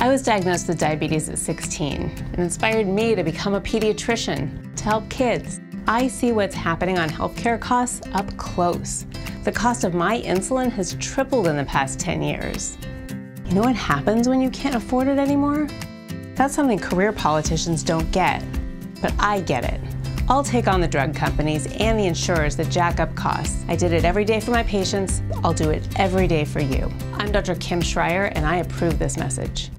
I was diagnosed with diabetes at 16. and inspired me to become a pediatrician to help kids. I see what's happening on healthcare costs up close. The cost of my insulin has tripled in the past 10 years. You know what happens when you can't afford it anymore? That's something career politicians don't get, but I get it. I'll take on the drug companies and the insurers that jack up costs. I did it every day for my patients. I'll do it every day for you. I'm Dr. Kim Schrier, and I approve this message.